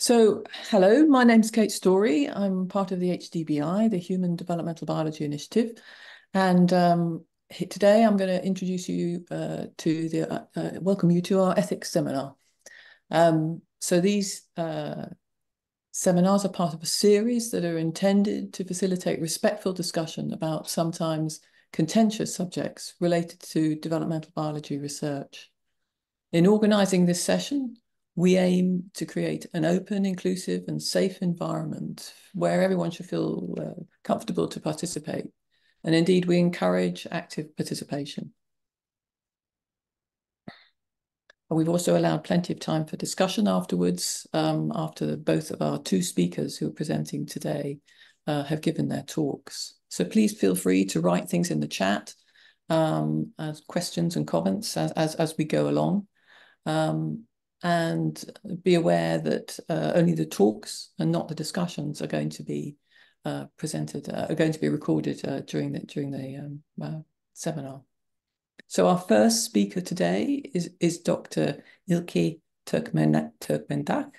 So, hello, my name's Kate Storey. I'm part of the HDBI, the Human Developmental Biology Initiative. And um, today I'm going to introduce you uh, to the, uh, uh, welcome you to our ethics seminar. Um, so these uh, seminars are part of a series that are intended to facilitate respectful discussion about sometimes contentious subjects related to developmental biology research. In organising this session, we aim to create an open, inclusive and safe environment where everyone should feel uh, comfortable to participate. And indeed, we encourage active participation. We've also allowed plenty of time for discussion afterwards, um, after both of our two speakers who are presenting today uh, have given their talks. So please feel free to write things in the chat um, as questions and comments as, as, as we go along. Um, and be aware that uh, only the talks and not the discussions are going to be uh, presented, uh, are going to be recorded uh, during the during the um, uh, seminar. So our first speaker today is is Dr. Ilke Turkmendag.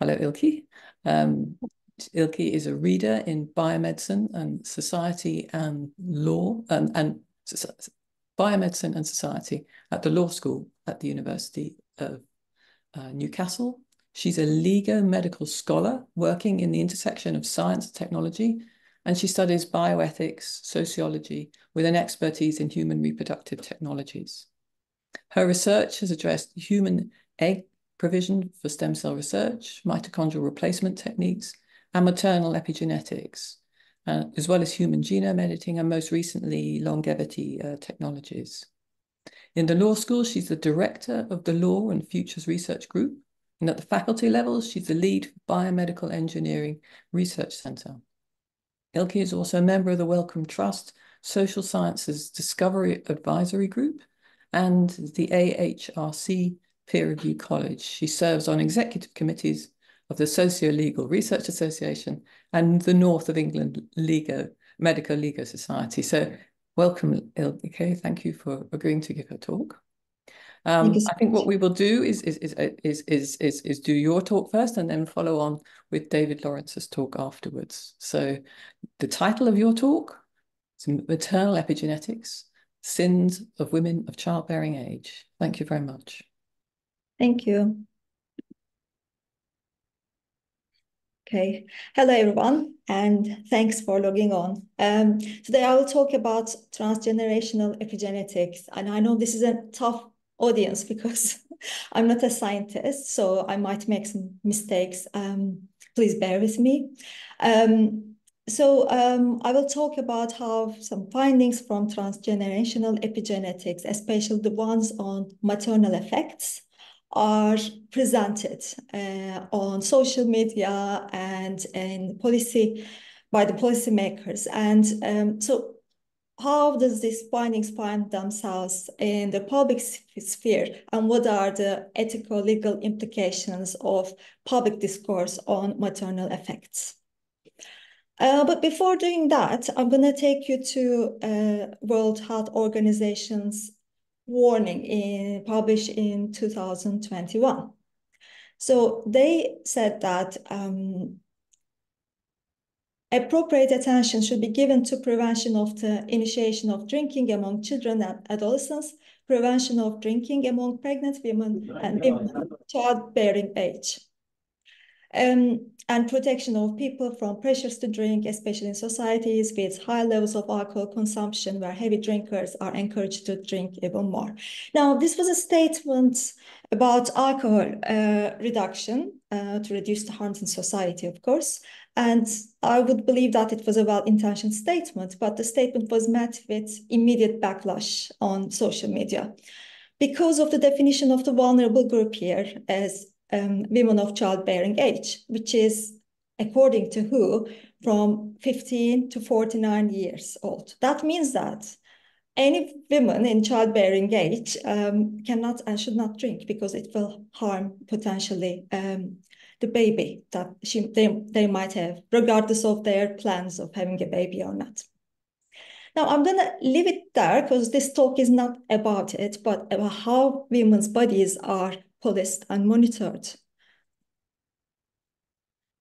Hello, Ilke. Um, Ilki is a reader in biomedicine and society and law and, and biomedicine and society at the law school at the University of uh, Newcastle. She's a LIGO medical scholar working in the intersection of science and technology, and she studies bioethics, sociology, with an expertise in human reproductive technologies. Her research has addressed human egg provision for stem cell research, mitochondrial replacement techniques, and maternal epigenetics, uh, as well as human genome editing and most recently longevity uh, technologies. In the law school, she's the director of the Law and Futures Research Group. And at the faculty level, she's the lead Biomedical Engineering Research Centre. Ilke is also a member of the Wellcome Trust Social Sciences Discovery Advisory Group and the AHRC Peer Review College. She serves on executive committees of the Socio-Legal Research Association and the North of England LIGO, Medical Legal Society. So Welcome, Ilke. Thank you for agreeing to give a talk. Um, I think what we will do is is, is is is is is do your talk first and then follow on with David Lawrence's talk afterwards. So the title of your talk is Maternal Epigenetics, Sins of Women of Childbearing Age. Thank you very much. Thank you. Okay, hello everyone, and thanks for logging on. Um, today I will talk about transgenerational epigenetics, and I know this is a tough audience because I'm not a scientist, so I might make some mistakes. Um, please bear with me. Um, so um, I will talk about how some findings from transgenerational epigenetics, especially the ones on maternal effects, are presented uh, on social media and in policy by the policymakers. And um, so how does these findings find themselves in the public sphere and what are the ethical legal implications of public discourse on maternal effects? Uh, but before doing that, I'm going to take you to uh, World Health Organization's warning in, published in 2021. So they said that um, appropriate attention should be given to prevention of the initiation of drinking among children and adolescents, prevention of drinking among pregnant women and women childbearing age. Um, and protection of people from pressures to drink, especially in societies with high levels of alcohol consumption, where heavy drinkers are encouraged to drink even more. Now, this was a statement about alcohol uh, reduction uh, to reduce the harms in society, of course. And I would believe that it was a well-intentioned statement, but the statement was met with immediate backlash on social media because of the definition of the vulnerable group here as um, women of childbearing age, which is, according to WHO, from 15 to 49 years old. That means that any women in childbearing age um, cannot and should not drink because it will harm potentially um, the baby that she, they, they might have, regardless of their plans of having a baby or not. Now, I'm going to leave it there because this talk is not about it, but about how women's bodies are policed and monitored.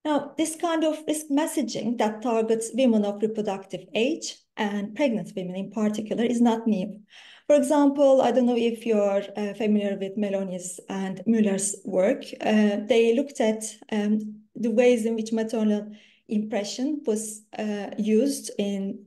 Now, this kind of risk messaging that targets women of reproductive age and pregnant women in particular is not new. For example, I don't know if you're uh, familiar with Meloni's and Muller's work. Uh, they looked at um, the ways in which maternal impression was uh, used in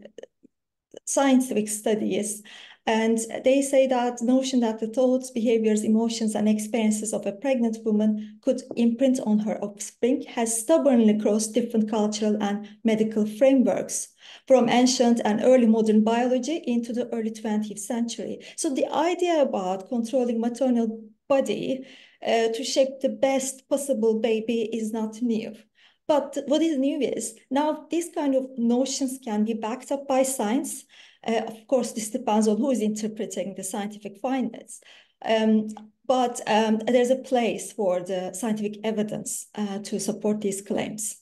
scientific studies and they say that notion that the thoughts, behaviors, emotions, and experiences of a pregnant woman could imprint on her offspring has stubbornly crossed different cultural and medical frameworks from ancient and early modern biology into the early 20th century. So the idea about controlling maternal body uh, to shape the best possible baby is not new. But what is new is now these kind of notions can be backed up by science uh, of course, this depends on who is interpreting the scientific findings. Um, but um, there's a place for the scientific evidence uh, to support these claims.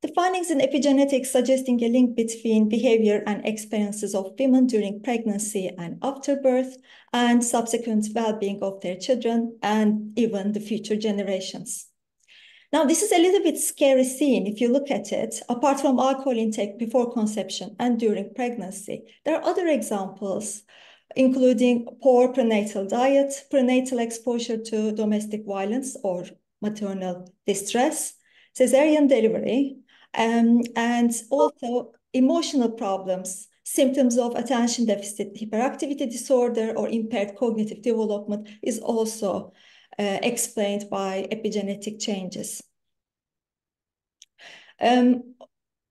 The findings in epigenetics suggesting a link between behavior and experiences of women during pregnancy and after birth, and subsequent well-being of their children and even the future generations. Now, this is a little bit scary scene if you look at it, apart from alcohol intake before conception and during pregnancy. There are other examples, including poor prenatal diet, prenatal exposure to domestic violence or maternal distress, cesarean delivery, um, and also emotional problems, symptoms of attention deficit hyperactivity disorder or impaired cognitive development is also uh, explained by epigenetic changes. Um,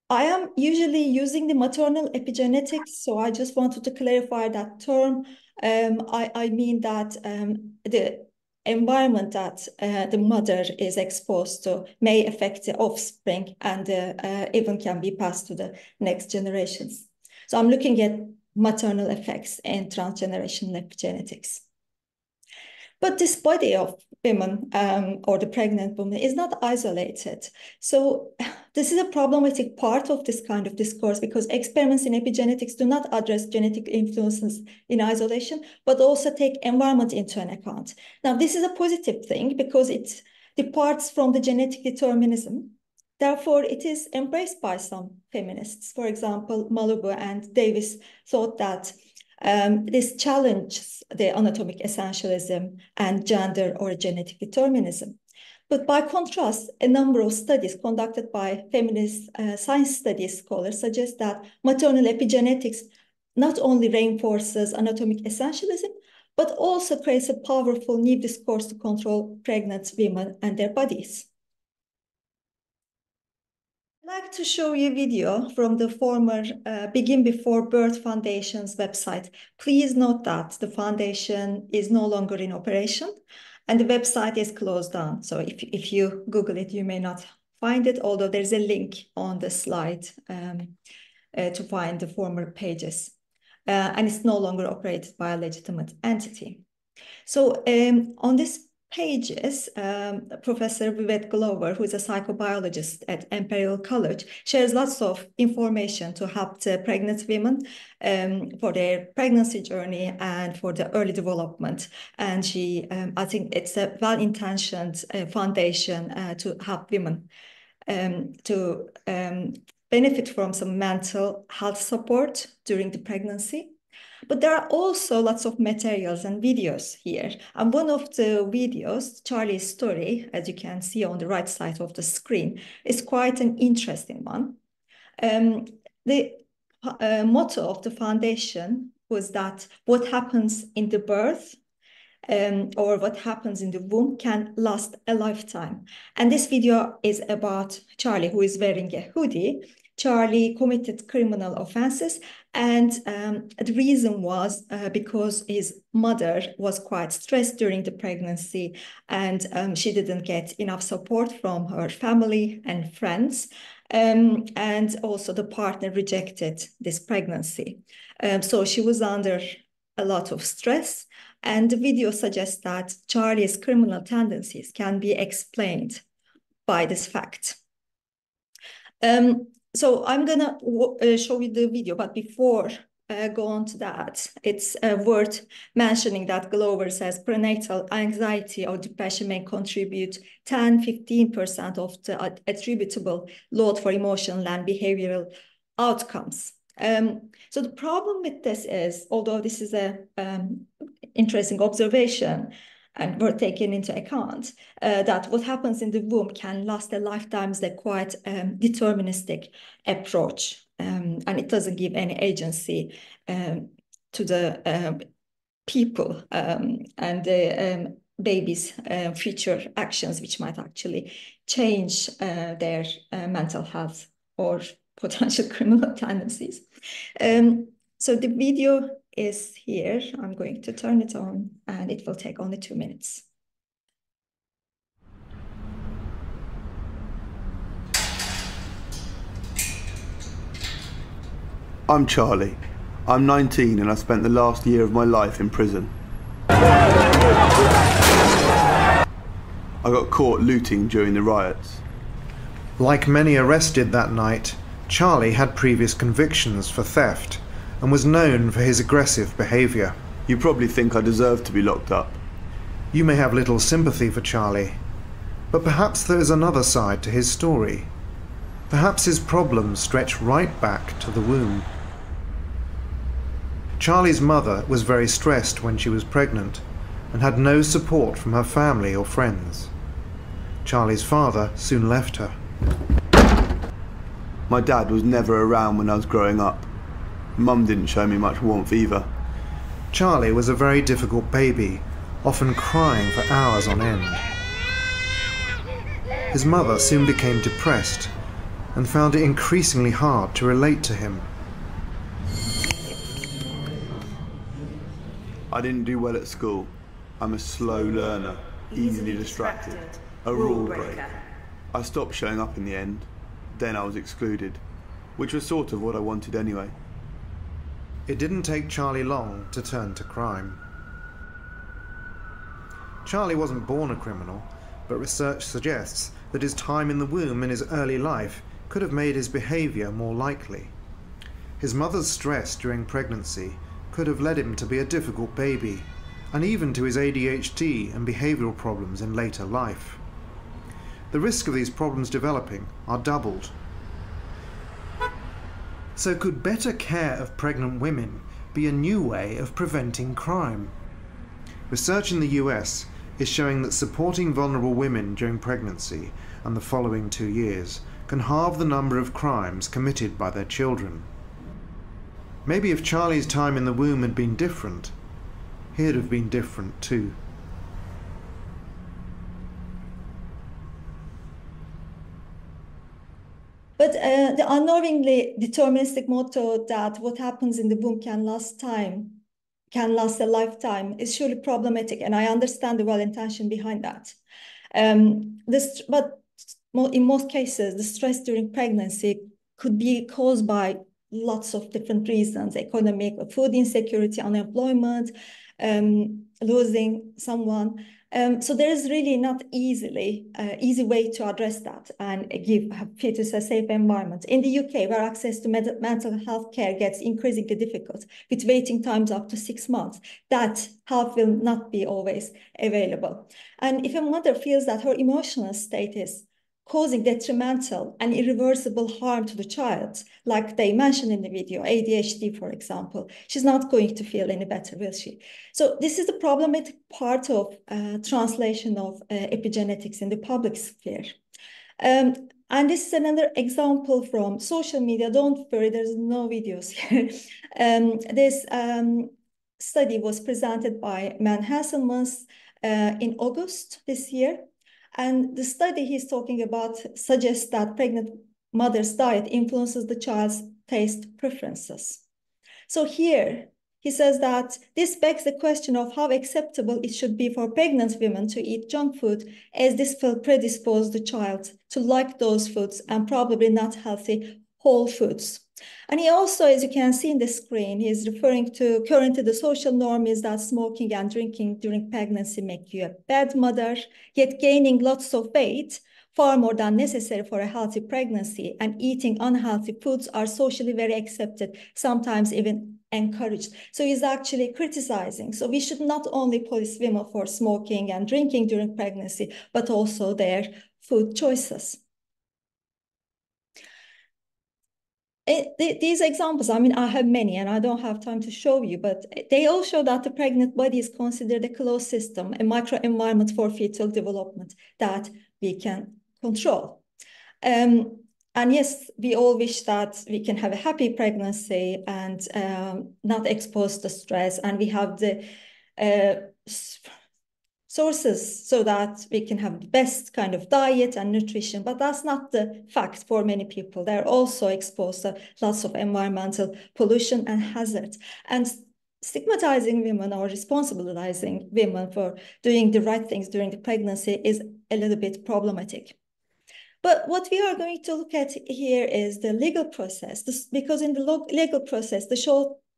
I am usually using the maternal epigenetics, so I just wanted to clarify that term. Um, I, I mean that um, the environment that uh, the mother is exposed to may affect the offspring and uh, uh, even can be passed to the next generations. So I'm looking at maternal effects in transgenerational epigenetics. But this body of women um, or the pregnant woman is not isolated. So this is a problematic part of this kind of discourse because experiments in epigenetics do not address genetic influences in isolation, but also take environment into an account. Now, this is a positive thing because it departs from the genetic determinism. Therefore, it is embraced by some feminists. For example, Malibu and Davis thought that um, this challenges the anatomic essentialism and gender or genetic determinism. But by contrast, a number of studies conducted by feminist uh, science studies scholars suggest that maternal epigenetics not only reinforces anatomic essentialism, but also creates a powerful new discourse to control pregnant women and their bodies. I'd like to show you a video from the former uh, Begin Before Birth Foundation's website. Please note that the foundation is no longer in operation and the website is closed down. So if, if you Google it, you may not find it, although there's a link on the slide um, uh, to find the former pages. Uh, and it's no longer operated by a legitimate entity. So um, on this pages, um, Professor Vivette Glover, who is a psychobiologist at Imperial College, shares lots of information to help the pregnant women um, for their pregnancy journey and for the early development. And she, um, I think it's a well-intentioned uh, foundation uh, to help women um, to um, benefit from some mental health support during the pregnancy but there are also lots of materials and videos here. And one of the videos, Charlie's story, as you can see on the right side of the screen, is quite an interesting one. Um, the uh, motto of the foundation was that what happens in the birth um, or what happens in the womb can last a lifetime. And this video is about Charlie, who is wearing a hoodie. Charlie committed criminal offenses and um, the reason was uh, because his mother was quite stressed during the pregnancy and um, she didn't get enough support from her family and friends. Um, and also the partner rejected this pregnancy. Um, so she was under a lot of stress. And the video suggests that Charlie's criminal tendencies can be explained by this fact. Um, so I'm gonna uh, show you the video, but before uh, go on to that, it's uh, worth mentioning that Glover says prenatal anxiety or depression may contribute 10-15% of the attributable load for emotional and behavioral outcomes. Um, so the problem with this is, although this is a um, interesting observation, and were taken into account uh, that what happens in the womb can last a lifetime is a quite um, deterministic approach um, and it doesn't give any agency um, to the um, people um, and the um, baby's uh, future actions which might actually change uh, their uh, mental health or potential criminal tendencies. So the video is here. I'm going to turn it on and it will take only two minutes. I'm Charlie. I'm 19 and I spent the last year of my life in prison. I got caught looting during the riots. Like many arrested that night, Charlie had previous convictions for theft and was known for his aggressive behaviour. You probably think I deserve to be locked up. You may have little sympathy for Charlie, but perhaps there is another side to his story. Perhaps his problems stretch right back to the womb. Charlie's mother was very stressed when she was pregnant and had no support from her family or friends. Charlie's father soon left her. My dad was never around when I was growing up. Mum didn't show me much warmth either. Charlie was a very difficult baby, often crying for hours on end. His mother soon became depressed and found it increasingly hard to relate to him. I didn't do well at school. I'm a slow learner, easily distracted, a rule breaker. I stopped showing up in the end. Then I was excluded, which was sort of what I wanted anyway. It didn't take Charlie long to turn to crime. Charlie wasn't born a criminal, but research suggests that his time in the womb in his early life could have made his behavior more likely. His mother's stress during pregnancy could have led him to be a difficult baby, and even to his ADHD and behavioral problems in later life. The risk of these problems developing are doubled so could better care of pregnant women be a new way of preventing crime? Research in the US is showing that supporting vulnerable women during pregnancy and the following two years can halve the number of crimes committed by their children. Maybe if Charlie's time in the womb had been different, he'd have been different too. But uh, the unknowingly deterministic motto that what happens in the womb can last time, can last a lifetime is surely problematic. And I understand the well-intention behind that. Um, this, but in most cases, the stress during pregnancy could be caused by lots of different reasons, economic, food insecurity, unemployment, um, losing someone. Um, so there is really not easily uh, easy way to address that and give fetus a safe environment. In the UK, where access to med mental health care gets increasingly difficult, with waiting times up to six months, that help will not be always available. And if a mother feels that her emotional state is causing detrimental and irreversible harm to the child, like they mentioned in the video, ADHD, for example, she's not going to feel any better, will she? So this is the problematic part of uh, translation of uh, epigenetics in the public sphere. Um, and this is another example from social media. Don't worry, there's no videos here. um, this um, study was presented by Man Hasselmans uh, in August this year. And the study he's talking about suggests that pregnant mother's diet influences the child's taste preferences. So here, he says that this begs the question of how acceptable it should be for pregnant women to eat junk food, as this will predispose the child to like those foods and probably not healthy whole foods. And he also, as you can see in the screen, is referring to currently the social norm is that smoking and drinking during pregnancy make you a bad mother, yet gaining lots of weight, far more than necessary for a healthy pregnancy, and eating unhealthy foods are socially very accepted, sometimes even encouraged. So he's actually criticizing. So we should not only police women for smoking and drinking during pregnancy, but also their food choices. It, these examples, I mean, I have many and I don't have time to show you, but they all show that the pregnant body is considered a closed system, a microenvironment for fetal development that we can control. Um, and yes, we all wish that we can have a happy pregnancy and um, not exposed to stress, and we have the uh, sources so that we can have the best kind of diet and nutrition. But that's not the fact for many people. They're also exposed to lots of environmental pollution and hazards. And stigmatizing women or responsibilizing women for doing the right things during the pregnancy is a little bit problematic. But what we are going to look at here is the legal process, this, because in the legal process, the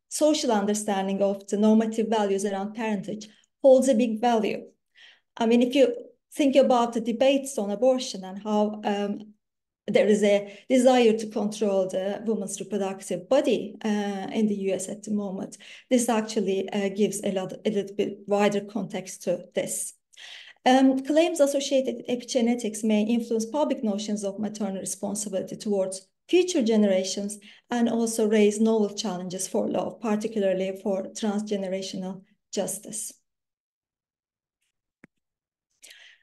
social understanding of the normative values around parentage holds a big value. I mean, if you think about the debates on abortion and how um, there is a desire to control the woman's reproductive body uh, in the US at the moment, this actually uh, gives a, lot, a little bit wider context to this. Um, claims associated with epigenetics may influence public notions of maternal responsibility towards future generations and also raise novel challenges for law, particularly for transgenerational justice.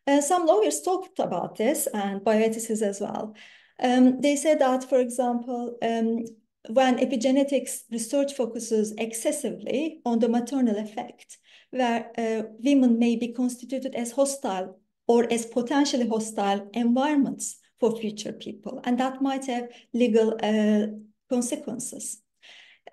Uh, some lawyers talked about this and bioethicists as well. Um, they said that, for example, um, when epigenetics research focuses excessively on the maternal effect, where uh, women may be constituted as hostile or as potentially hostile environments for future people, and that might have legal uh, consequences.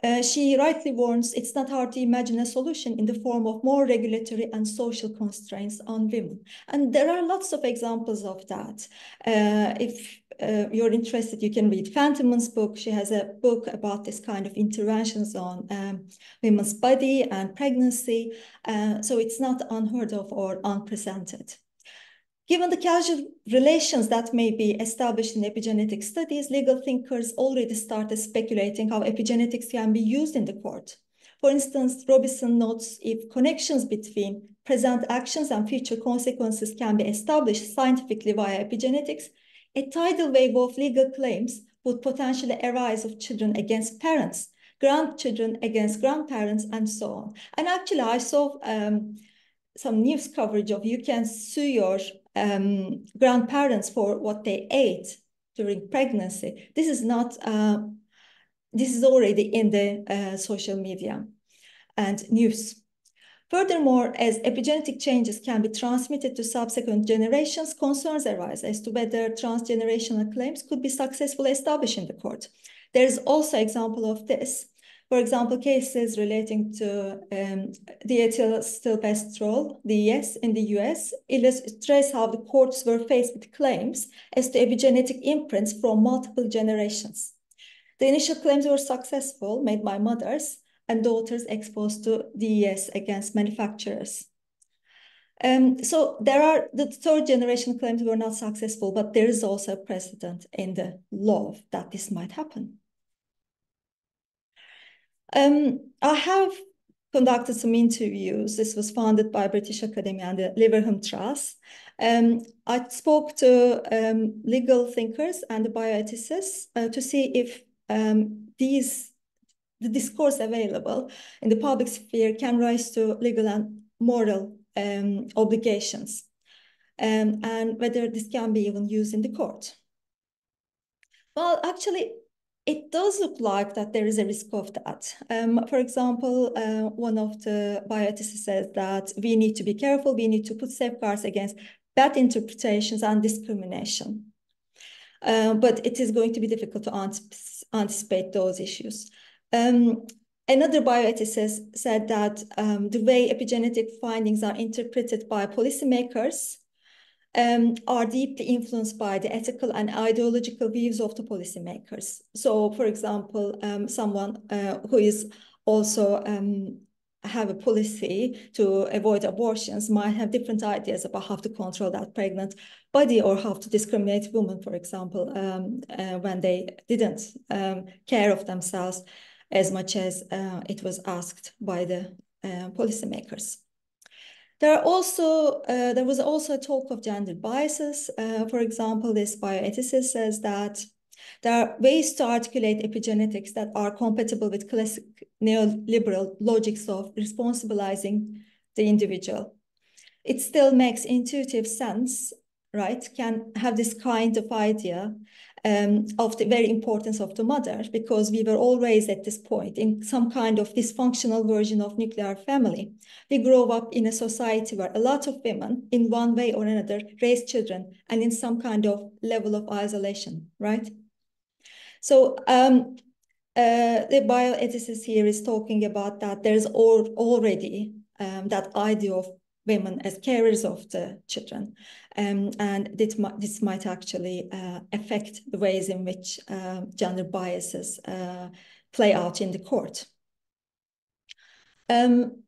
Uh, she rightly warns it's not hard to imagine a solution in the form of more regulatory and social constraints on women. And there are lots of examples of that. Uh, if uh, you're interested, you can read Fentiman's book. She has a book about this kind of interventions on um, women's body and pregnancy. Uh, so it's not unheard of or unprecedented. Given the causal relations that may be established in epigenetic studies, legal thinkers already started speculating how epigenetics can be used in the court. For instance, Robinson notes if connections between present actions and future consequences can be established scientifically via epigenetics, a tidal wave of legal claims would potentially arise of children against parents, grandchildren against grandparents, and so on. And actually, I saw um, some news coverage of you can sue your um, grandparents for what they ate during pregnancy. This is not, uh, this is already in the uh, social media and news. Furthermore, as epigenetic changes can be transmitted to subsequent generations, concerns arise as to whether transgenerational claims could be successfully established in the court. There is also example of this for example, cases relating to um, diethylstilbestrol, DES, in the US, illustrates how the courts were faced with claims as to epigenetic imprints from multiple generations. The initial claims were successful, made by mothers and daughters exposed to DES against manufacturers. Um, so there are the third generation claims were not successful, but there is also a precedent in the law that this might happen. Um, I have conducted some interviews. This was funded by British Academy and the Leverhulme Trust. Um, I spoke to um, legal thinkers and bioethicists uh, to see if um, these the discourse available in the public sphere can rise to legal and moral um, obligations, um, and whether this can be even used in the court. Well, actually, it does look like that there is a risk of that. Um, for example, uh, one of the bioethicists says that we need to be careful, we need to put safeguards against bad interpretations and discrimination. Uh, but it is going to be difficult to anticipate those issues. Um, another bioethicist said that um, the way epigenetic findings are interpreted by policymakers um, are deeply influenced by the ethical and ideological views of the policymakers. So, for example, um, someone uh, who is also um, have a policy to avoid abortions might have different ideas about how to control that pregnant body or how to discriminate women, for example, um, uh, when they didn't um, care of themselves as much as uh, it was asked by the uh, policymakers. There are also uh, there was also a talk of gender biases. Uh, for example, this bioethicist says that there are ways to articulate epigenetics that are compatible with classic neoliberal logics of responsibilizing the individual. It still makes intuitive sense, right? Can have this kind of idea um, of the very importance of the mother because we were all raised at this point in some kind of dysfunctional version of nuclear family. We grow up in a society where a lot of women, in one way or another, raise children and in some kind of level of isolation, right? So um, uh, the bioethicist here is talking about that there's already um, that idea of women as carers of the children. Um, and this, this might actually uh, affect the ways in which uh, gender biases uh, play out in the court. Um,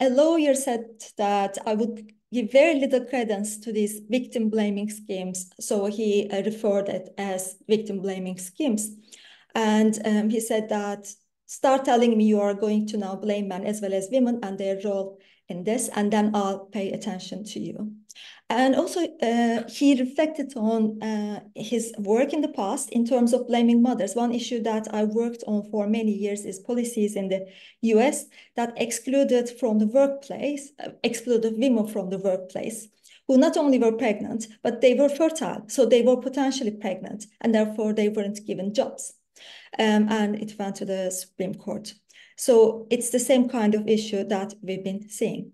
a lawyer said that I would give very little credence to these victim blaming schemes. So he uh, referred it as victim blaming schemes. And um, he said that start telling me you are going to now blame men as well as women and their role in this, and then I'll pay attention to you. And also, uh, he reflected on uh, his work in the past in terms of blaming mothers. One issue that I worked on for many years is policies in the US that excluded from the workplace, uh, excluded women from the workplace who not only were pregnant, but they were fertile. So they were potentially pregnant, and therefore they weren't given jobs. Um, and it went to the Supreme Court. So it's the same kind of issue that we've been seeing.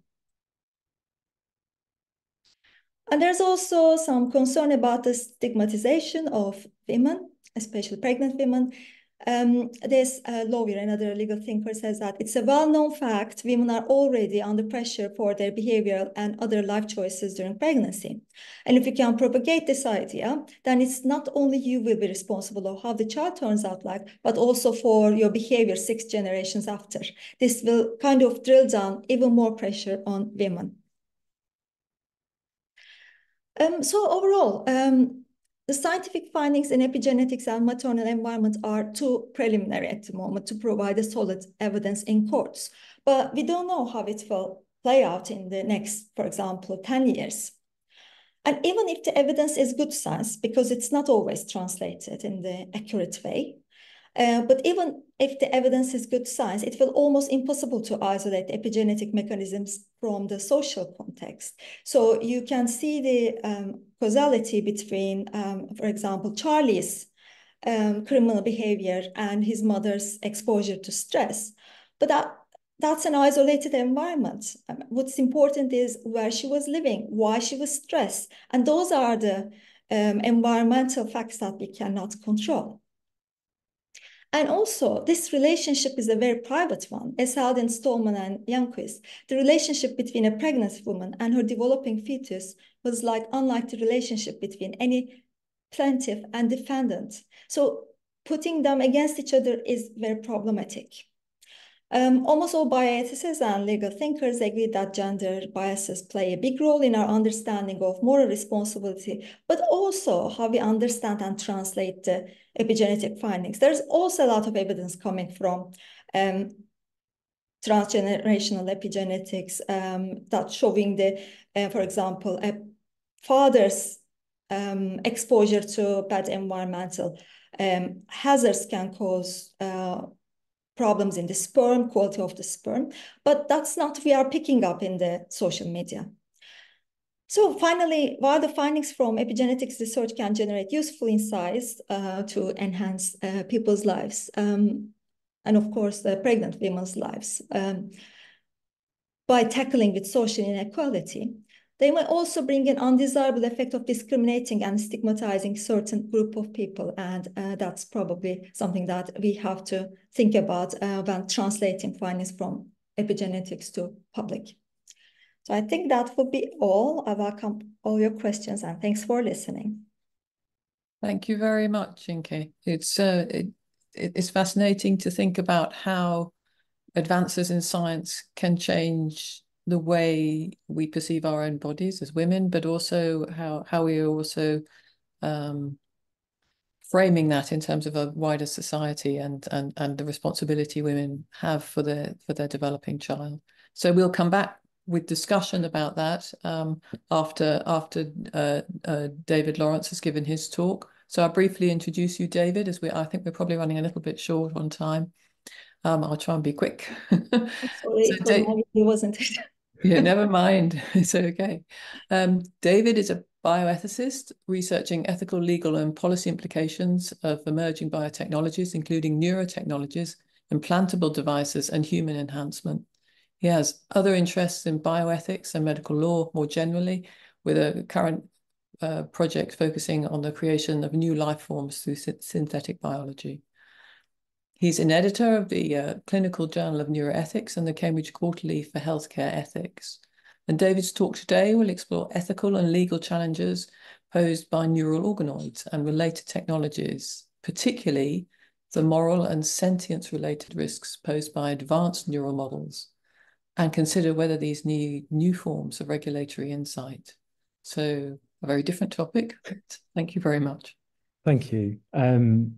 And there's also some concern about the stigmatization of women, especially pregnant women. Um, this uh, lawyer, another legal thinker, says that it's a well-known fact women are already under pressure for their behavioral and other life choices during pregnancy. And if you can propagate this idea, then it's not only you will be responsible of how the child turns out like, but also for your behavior six generations after. This will kind of drill down even more pressure on women. Um, so overall, um, the scientific findings in epigenetics and maternal environment are too preliminary at the moment to provide a solid evidence in courts. But we don't know how it will play out in the next, for example, 10 years. And even if the evidence is good science, because it's not always translated in the accurate way, uh, but even if the evidence is good science, it will almost impossible to isolate epigenetic mechanisms from the social context. So you can see the um, causality between, um, for example, Charlie's um, criminal behavior and his mother's exposure to stress. But that that's an isolated environment. Um, what's important is where she was living, why she was stressed. And those are the um, environmental facts that we cannot control. And also, this relationship is a very private one, as held in Stallman and Youngquist. The relationship between a pregnant woman and her developing fetus was like unlike the relationship between any plaintiff and defendant. So putting them against each other is very problematic. Um, almost all bioethicists and legal thinkers agree that gender biases play a big role in our understanding of moral responsibility, but also how we understand and translate the epigenetic findings. There's also a lot of evidence coming from um, transgenerational epigenetics um, that showing the, uh, for example, a father's um, exposure to bad environmental um, hazards can cause uh, problems in the sperm, quality of the sperm, but that's not we are picking up in the social media. So finally, while the findings from epigenetics research can generate useful insights uh, to enhance uh, people's lives, um, and of course, the pregnant women's lives, um, by tackling with social inequality, they may also bring an undesirable effect of discriminating and stigmatizing certain group of people. And uh, that's probably something that we have to think about uh, when translating findings from epigenetics to public. So I think that would be all. I welcome all your questions and thanks for listening. Thank you very much, Ilke. It's uh, it, it's fascinating to think about how advances in science can change the way we perceive our own bodies as women, but also how how we are also um, framing that in terms of a wider society and and and the responsibility women have for their for their developing child. So we'll come back with discussion about that um, after after uh, uh, David Lawrence has given his talk. So I'll briefly introduce you, David, as we I think we're probably running a little bit short on time. Um, I'll try and be quick. Sorry, so it wasn't it? yeah, never mind. It's okay. Um, David is a bioethicist researching ethical, legal, and policy implications of emerging biotechnologies, including neurotechnologies, implantable devices, and human enhancement. He has other interests in bioethics and medical law more generally, with a current uh, project focusing on the creation of new life forms through synthetic biology. He's an editor of the uh, Clinical Journal of Neuroethics and the Cambridge Quarterly for Healthcare Ethics. And David's talk today will explore ethical and legal challenges posed by neural organoids and related technologies, particularly the moral and sentience related risks posed by advanced neural models, and consider whether these need new forms of regulatory insight. So, a very different topic. Thank you very much. Thank you. Um,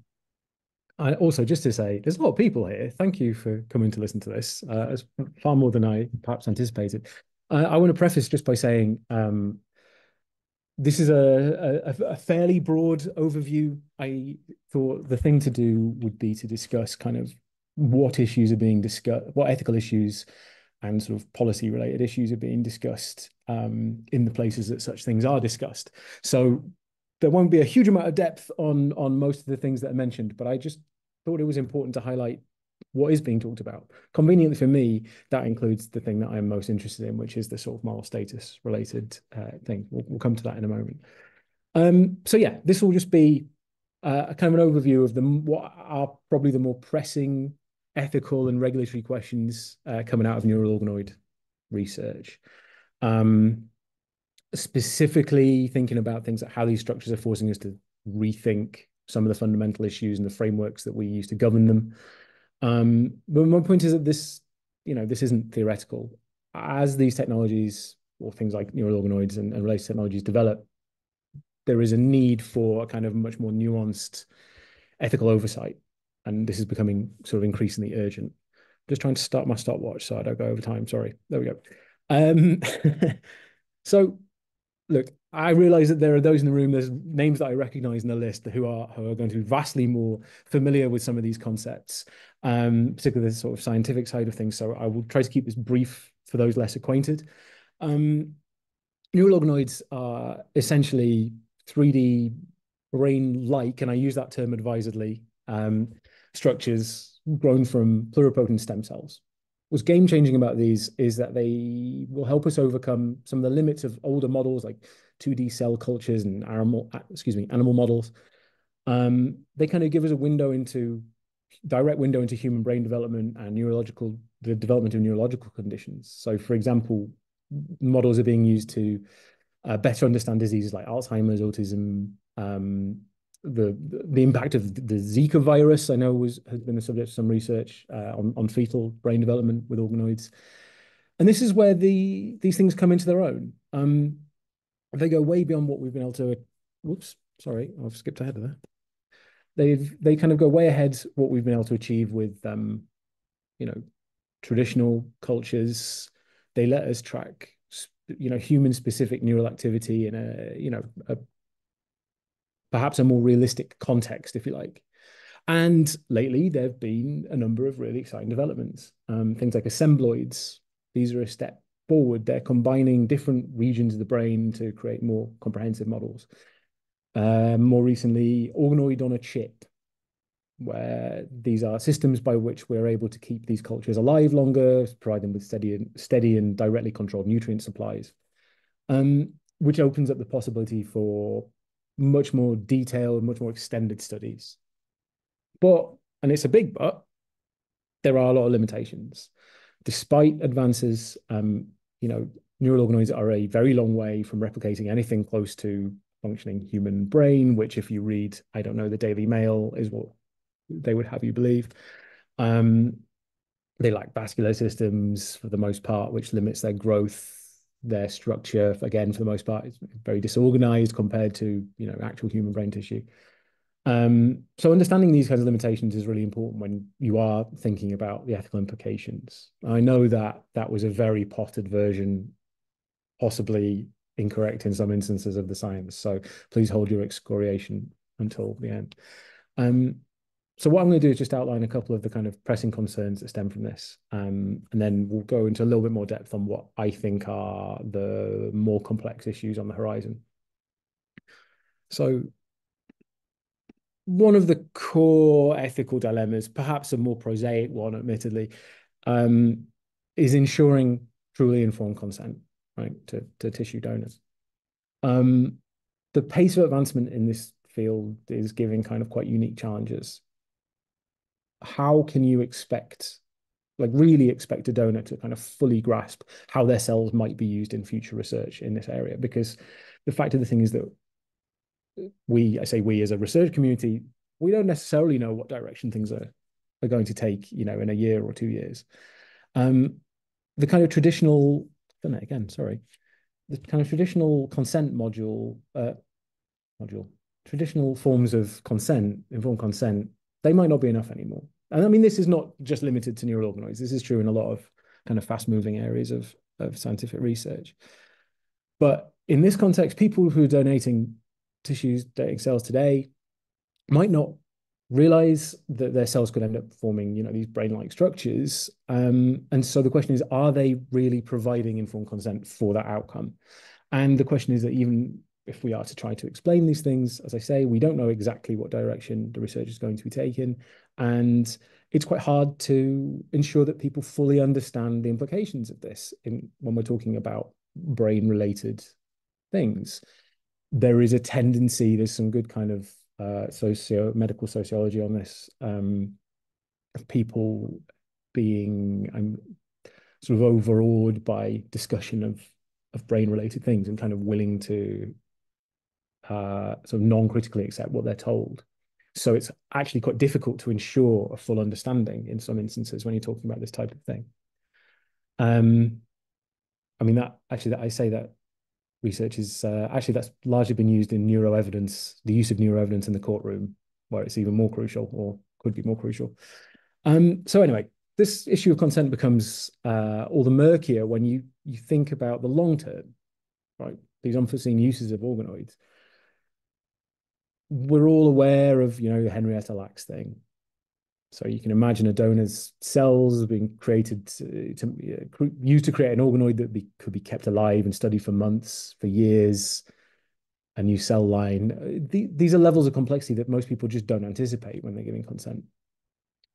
I also just to say, there's a lot of people here. Thank you for coming to listen to this. Uh, it's far more than I perhaps anticipated. Uh, I want to preface just by saying um, this is a, a, a, fairly broad overview. I thought the thing to do would be to discuss kind of what issues are being discussed, what ethical issues and sort of policy related issues are being discussed um, in the places that such things are discussed. So there won't be a huge amount of depth on on most of the things that are mentioned, but I just thought it was important to highlight what is being talked about. Conveniently for me, that includes the thing that I'm most interested in, which is the sort of moral status related uh, thing. We'll, we'll, come to that in a moment. Um, so yeah, this will just be uh, a kind of an overview of the what are probably the more pressing ethical and regulatory questions uh, coming out of neural organoid research. Um, specifically thinking about things like how these structures are forcing us to rethink some of the fundamental issues and the frameworks that we use to govern them. Um, but my point is that this, you know, this isn't theoretical. As these technologies or things like neural organoids and, and related technologies develop, there is a need for a kind of much more nuanced ethical oversight. And this is becoming sort of increasingly urgent. Just trying to start my stopwatch so I don't go over time. Sorry. There we go. Um, so look, I realize that there are those in the room, there's names that I recognize in the list who are who are going to be vastly more familiar with some of these concepts, um, particularly the sort of scientific side of things. So I will try to keep this brief for those less acquainted. Um, neural organoids are essentially 3D brain-like, and I use that term advisedly, um, structures grown from pluripotent stem cells. What's game changing about these is that they will help us overcome some of the limits of older models like 2D cell cultures and animal, excuse me, animal models. Um, they kind of give us a window into direct window into human brain development and neurological the development of neurological conditions. So, for example, models are being used to uh, better understand diseases like Alzheimer's, autism, um, the the impact of the Zika virus, I know, was has been the subject of some research uh, on on fetal brain development with organoids, and this is where the these things come into their own. Um, they go way beyond what we've been able to. Whoops, sorry, I've skipped ahead of that. They've they kind of go way ahead what we've been able to achieve with um, you know, traditional cultures. They let us track you know human specific neural activity in a you know a perhaps a more realistic context, if you like. And lately, there have been a number of really exciting developments. Um, things like assembloids, these are a step forward. They're combining different regions of the brain to create more comprehensive models. Uh, more recently, organoid on a chip, where these are systems by which we're able to keep these cultures alive longer, provide them with steady and, steady and directly controlled nutrient supplies, um, which opens up the possibility for much more detailed, much more extended studies. But, and it's a big but, there are a lot of limitations. Despite advances, um, you know, neural organoids are a very long way from replicating anything close to functioning human brain, which if you read, I don't know, the Daily Mail is what they would have you believe. Um, they lack vascular systems for the most part, which limits their growth their structure again for the most part is very disorganized compared to you know actual human brain tissue Um, so understanding these kinds of limitations is really important when you are thinking about the ethical implications. I know that that was a very potted version, possibly incorrect in some instances of the science. So please hold your excoriation until the end. Um, so what I'm going to do is just outline a couple of the kind of pressing concerns that stem from this, um, and then we'll go into a little bit more depth on what I think are the more complex issues on the horizon. So one of the core ethical dilemmas, perhaps a more prosaic one, admittedly, um, is ensuring truly informed consent, right, to, to tissue donors. Um, the pace of advancement in this field is giving kind of quite unique challenges. How can you expect, like really expect a donor to kind of fully grasp how their cells might be used in future research in this area? Because the fact of the thing is that we, I say we as a research community, we don't necessarily know what direction things are, are going to take, you know, in a year or two years. Um, the kind of traditional, done it again, sorry, the kind of traditional consent module, uh, module, traditional forms of consent, informed consent, they might not be enough anymore. And I mean, this is not just limited to neural organoids. This is true in a lot of kind of fast moving areas of, of scientific research. But in this context, people who are donating tissues, dating cells today, might not realize that their cells could end up forming, you know, these brain-like structures. Um, and so the question is, are they really providing informed consent for that outcome? And the question is that even if we are to try to explain these things, as I say, we don't know exactly what direction the research is going to be taken. And it's quite hard to ensure that people fully understand the implications of this in, when we're talking about brain-related things. There is a tendency, there's some good kind of uh, socio medical sociology on this um, of people being I'm sort of overawed by discussion of of brain related things and kind of willing to uh, sort of non-critically accept what they're told. So it's actually quite difficult to ensure a full understanding in some instances when you're talking about this type of thing. Um, I mean that actually that I say that research is uh, actually that's largely been used in neuroevidence, the use of neuroevidence in the courtroom, where it's even more crucial or could be more crucial. Um, so anyway, this issue of consent becomes uh, all the murkier when you you think about the long term, right? These unforeseen uses of organoids. We're all aware of, you know, the Henrietta Lacks thing, so you can imagine a donor's cells being created to, to uh, used to create an organoid that be, could be kept alive and studied for months, for years. A new cell line. Uh, the, these are levels of complexity that most people just don't anticipate when they're giving consent.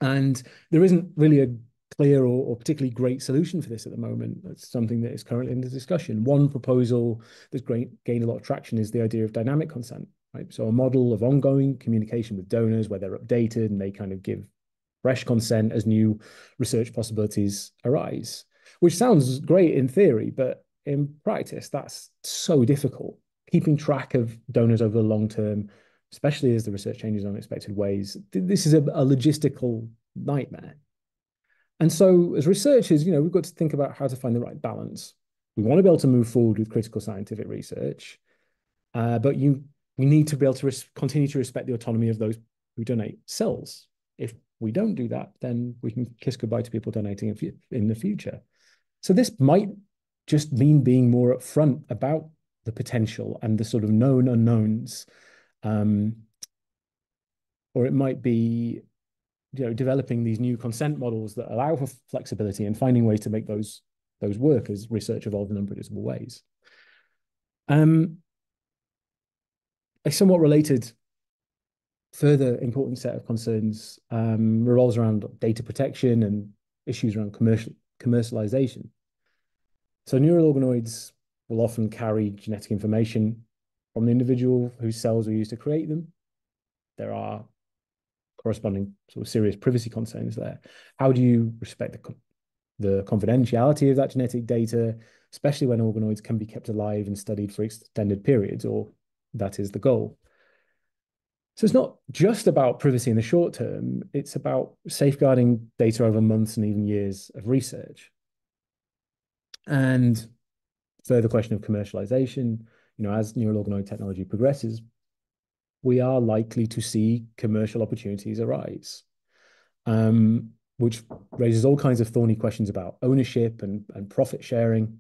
And there isn't really a clear or, or, particularly great solution for this at the moment. That's something that is currently in the discussion. One proposal that's great, gained a lot of traction is the idea of dynamic consent. Right? So a model of ongoing communication with donors where they're updated and they kind of give fresh consent as new research possibilities arise, which sounds great in theory, but in practice, that's so difficult. Keeping track of donors over the long term, especially as the research changes in unexpected ways, this is a, a logistical nightmare. And so, as researchers, you know, we've got to think about how to find the right balance. We want to be able to move forward with critical scientific research, uh, but you we need to be able to continue to respect the autonomy of those who donate cells. If we don't do that, then we can kiss goodbye to people donating in the future. So this might just mean being more upfront about the potential and the sort of known unknowns. Um, or it might be you know, developing these new consent models that allow for flexibility and finding ways to make those those work as research evolves in unpredictable ways. Um, a somewhat related further important set of concerns um, revolves around data protection and issues around commercial commercialization. So neural organoids will often carry genetic information from the individual whose cells were used to create them. There are corresponding sort of serious privacy concerns there. How do you respect the, the confidentiality of that genetic data, especially when organoids can be kept alive and studied for extended periods, or that is the goal? So it's not just about privacy in the short term, it's about safeguarding data over months and even years of research. And further question of commercialization, you know, as neural organoid technology progresses, we are likely to see commercial opportunities arise, um, which raises all kinds of thorny questions about ownership and, and profit sharing,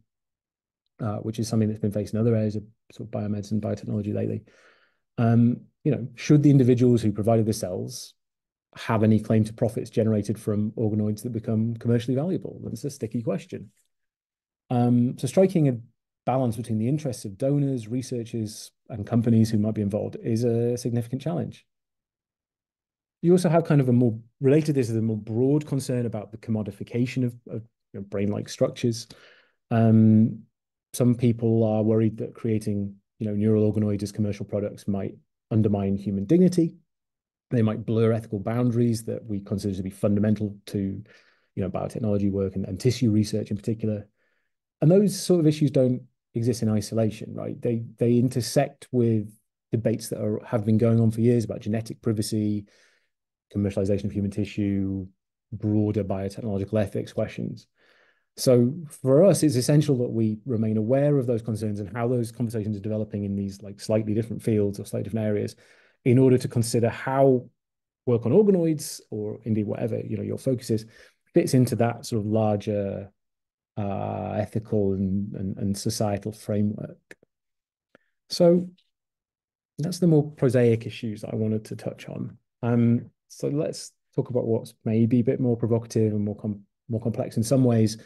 uh, which is something that's been faced in other areas of sort of biomedicine, biotechnology lately. Um, you know, should the individuals who provided the cells have any claim to profits generated from organoids that become commercially valuable? That's a sticky question. Um, so striking a balance between the interests of donors, researchers, and companies who might be involved is a significant challenge. You also have kind of a more related to this is a more broad concern about the commodification of, of you know, brain-like structures. Um, some people are worried that creating you know neural organoids as commercial products might undermine human dignity. They might blur ethical boundaries that we consider to be fundamental to you know biotechnology work and, and tissue research in particular. And those sort of issues don't exist in isolation, right? They they intersect with debates that are have been going on for years about genetic privacy, commercialization of human tissue, broader biotechnological ethics questions. So for us, it's essential that we remain aware of those concerns and how those conversations are developing in these like slightly different fields or slightly different areas in order to consider how work on organoids or indeed whatever you know your focus is fits into that sort of larger uh, ethical and, and, and societal framework. So that's the more prosaic issues I wanted to touch on. Um, so let's talk about what's maybe a bit more provocative and more com more complex in some ways.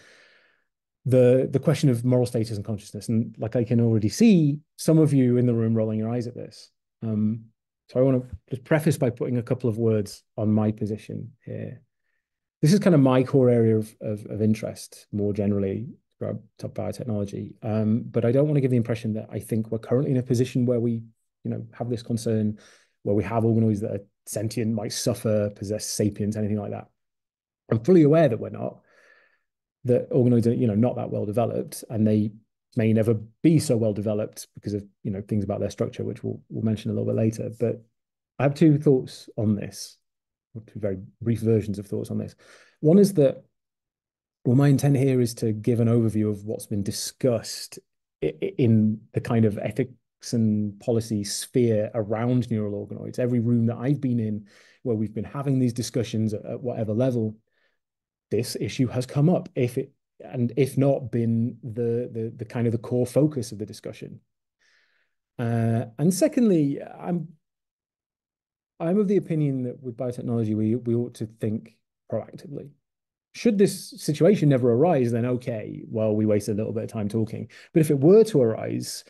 The the question of moral status and consciousness, and like I can already see some of you in the room rolling your eyes at this. Um, so I want to just preface by putting a couple of words on my position here this is kind of my core area of, of, of interest more generally top biotechnology. Um, but I don't want to give the impression that I think we're currently in a position where we, you know, have this concern, where we have organoids that are sentient, might suffer, possess sapience, anything like that. I'm fully aware that we're not. That organoids are, you know, not that well developed, and they may never be so well developed because of, you know, things about their structure, which we'll we'll mention a little bit later. But I have two thoughts on this two very brief versions of thoughts on this. One is that, well, my intent here is to give an overview of what's been discussed in the kind of ethics and policy sphere around neural organoids. Every room that I've been in where we've been having these discussions at whatever level, this issue has come up. If it and if not been the the, the kind of the core focus of the discussion. Uh, and secondly, I'm I'm of the opinion that with biotechnology, we, we ought to think proactively. Should this situation never arise, then okay, well, we wasted a little bit of time talking. But if it were to arise,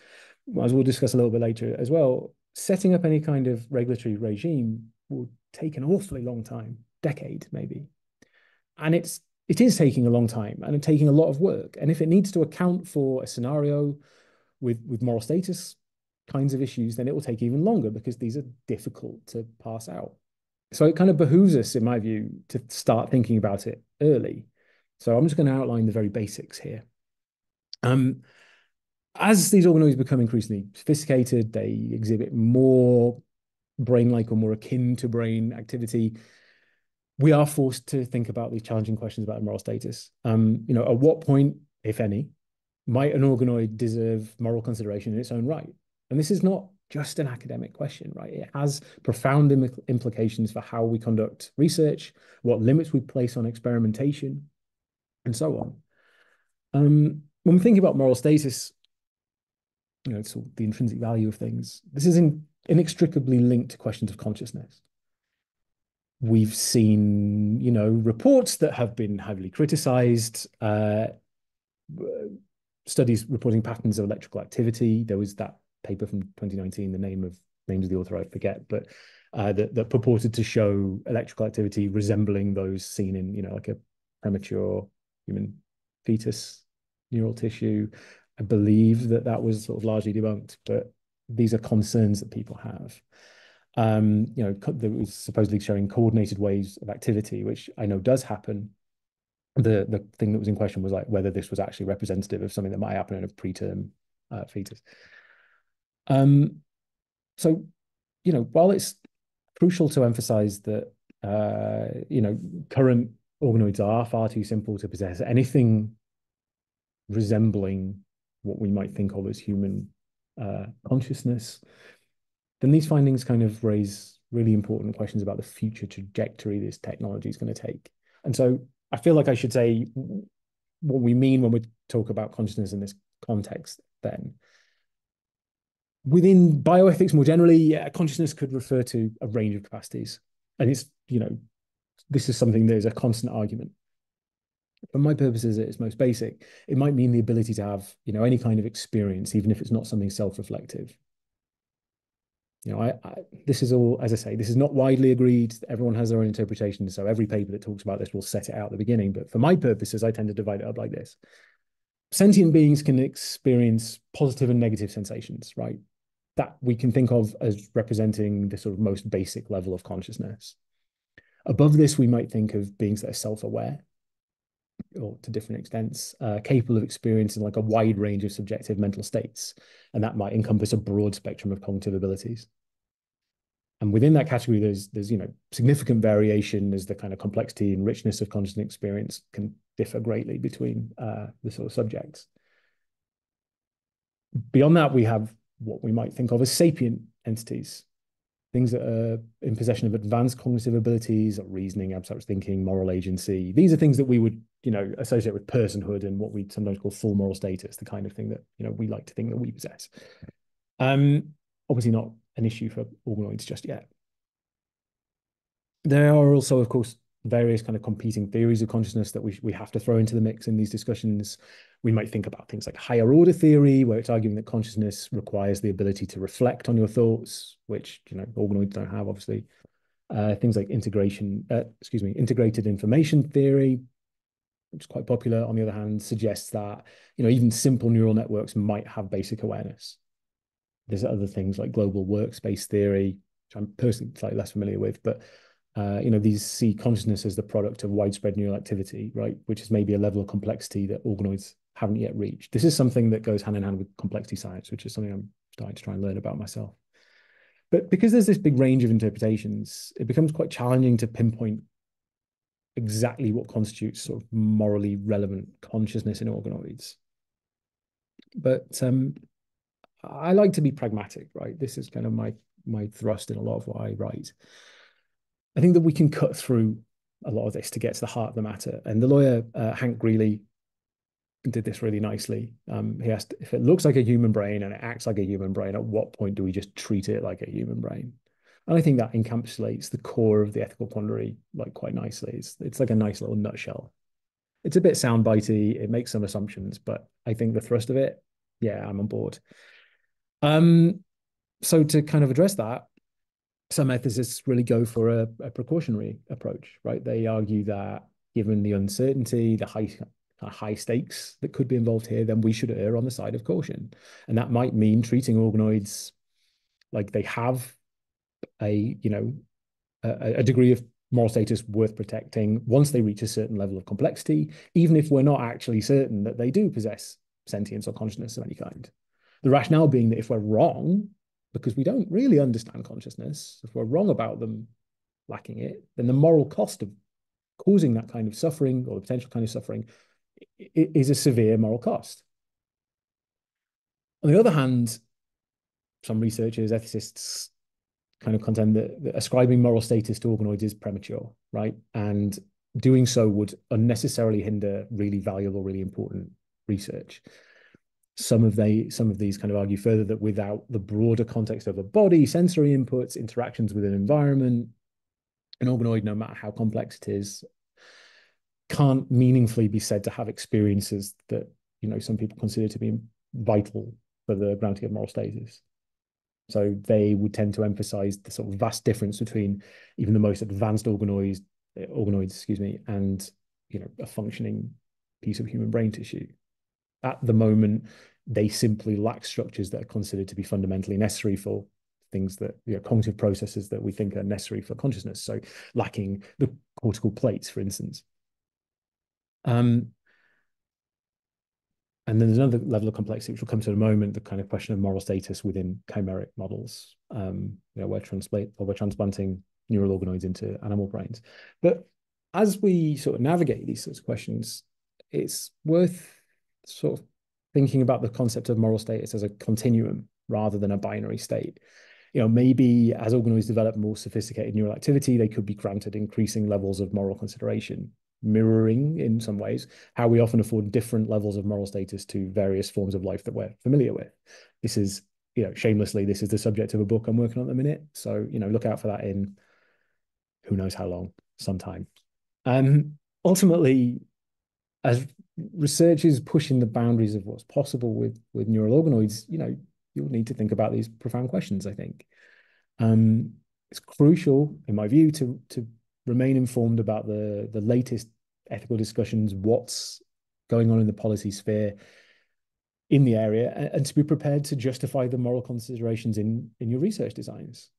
as we'll discuss a little bit later as well, setting up any kind of regulatory regime will take an awfully long time, decade maybe. And it's it is taking a long time and taking a lot of work. And if it needs to account for a scenario with with moral status kinds of issues, then it will take even longer because these are difficult to pass out. So it kind of behooves us, in my view, to start thinking about it early. So I'm just going to outline the very basics here. Um, as these organoids become increasingly sophisticated, they exhibit more brain-like or more akin to brain activity. We are forced to think about these challenging questions about moral status. Um, you know, at what point, if any, might an organoid deserve moral consideration in its own right? And this is not just an academic question, right? It has profound Im implications for how we conduct research, what limits we place on experimentation, and so on. Um, when we think about moral status, you know, it's the intrinsic value of things. This is in, inextricably linked to questions of consciousness. We've seen, you know, reports that have been heavily criticized, uh, studies reporting patterns of electrical activity. There was that paper from 2019, the name of names of the author I forget, but uh, that, that purported to show electrical activity resembling those seen in, you know, like a premature human fetus neural tissue. I believe that that was sort of largely debunked, but these are concerns that people have. Um, you know, that was supposedly showing coordinated waves of activity, which I know does happen. The the thing that was in question was like whether this was actually representative of something that might happen in a preterm uh, fetus. Um, so, you know, while it's crucial to emphasize that, uh, you know, current organoids are far too simple to possess anything resembling what we might think of as human uh, consciousness, then these findings kind of raise really important questions about the future trajectory this technology is going to take. And so I feel like I should say what we mean when we talk about consciousness in this context then. Within bioethics more generally, consciousness could refer to a range of capacities. And it's, you know, this is something that is a constant argument. For my purposes, its most basic, it might mean the ability to have, you know, any kind of experience, even if it's not something self-reflective. You know, I, I, this is all, as I say, this is not widely agreed. Everyone has their own interpretation. So every paper that talks about this will set it out at the beginning. But for my purposes, I tend to divide it up like this. Sentient beings can experience positive and negative sensations, right? That we can think of as representing the sort of most basic level of consciousness. Above this, we might think of beings that are self-aware, or to different extents, uh, capable of experiencing like a wide range of subjective mental states. And that might encompass a broad spectrum of cognitive abilities. And within that category, there's, there's, you know, significant variation as the kind of complexity and richness of conscious experience can differ greatly between uh, the sort of subjects. Beyond that, we have what we might think of as sapient entities, things that are in possession of advanced cognitive abilities, reasoning, abstract thinking, moral agency. These are things that we would, you know, associate with personhood and what we sometimes call full moral status, the kind of thing that, you know, we like to think that we possess. Um, obviously not an issue for organoids just yet. There are also, of course, various kind of competing theories of consciousness that we, we have to throw into the mix in these discussions. We might think about things like higher order theory, where it's arguing that consciousness requires the ability to reflect on your thoughts, which you know organoids don't have, obviously. Uh, things like integration, uh, excuse me, integrated information theory, which is quite popular. On the other hand, suggests that you know even simple neural networks might have basic awareness. There's other things like global workspace theory, which I'm personally slightly less familiar with, but uh, you know, these see consciousness as the product of widespread neural activity, right? Which is maybe a level of complexity that organoids haven't yet reached. This is something that goes hand in hand with complexity science, which is something I'm starting to try and learn about myself. But because there's this big range of interpretations, it becomes quite challenging to pinpoint exactly what constitutes sort of morally relevant consciousness in organoids. But um, I like to be pragmatic, right? This is kind of my my thrust in a lot of what I write. I think that we can cut through a lot of this to get to the heart of the matter. And the lawyer, uh, Hank Greely, did this really nicely. Um, he asked if it looks like a human brain and it acts like a human brain, at what point do we just treat it like a human brain? And I think that encapsulates the core of the ethical quandary like quite nicely. It's, it's like a nice little nutshell. It's a bit soundbitey. It makes some assumptions, but I think the thrust of it, yeah, I'm on board. Um, so to kind of address that, some ethicists really go for a, a, precautionary approach, right? They argue that given the uncertainty, the high high stakes that could be involved here, then we should err on the side of caution, and that might mean treating organoids like they have a you know a, a degree of moral status worth protecting once they reach a certain level of complexity, even if we're not actually certain that they do possess sentience or consciousness of any kind. The rationale being that if we're wrong, because we don't really understand consciousness. If we're wrong about them lacking it, then the moral cost of causing that kind of suffering or the potential kind of suffering is a severe moral cost. On the other hand, some researchers, ethicists kind of contend that, that ascribing moral status to organoids is premature, right? And doing so would unnecessarily hinder really valuable, really important research some of they some of these kind of argue further that without the broader context of the body, sensory inputs, interactions with an environment, an organoid, no matter how complex it is, can't meaningfully be said to have experiences that you know some people consider to be vital for the granting of moral status. So they would tend to emphasize the sort of vast difference between even the most advanced organoids, organoids, excuse me, and you know a functioning piece of human brain tissue at the moment, they simply lack structures that are considered to be fundamentally necessary for things that you know, cognitive processes that we think are necessary for consciousness. So lacking the cortical plates, for instance. Um, and then there's another level of complexity, which will come to in a moment, the kind of question of moral status within chimeric models, um, you know, where, transplant, or we're transplanting neural organoids into animal brains. But as we sort of navigate these sorts of questions, it's worth sort of thinking about the concept of moral status as a continuum rather than a binary state. you know, maybe as organoids develop more sophisticated neural activity, they could be granted increasing levels of moral consideration, mirroring in some ways how we often afford different levels of moral status to various forms of life that we're familiar with. This is, you know, shamelessly, this is the subject of a book I'm working on at the minute. So, you know, look out for that in who knows how long, sometime. Um, ultimately, as researchers pushing the boundaries of what's possible with with neural organoids, you know, you'll need to think about these profound questions. I think um, it's crucial, in my view, to to remain informed about the the latest ethical discussions, what's going on in the policy sphere in the area, and, and to be prepared to justify the moral considerations in in your research designs.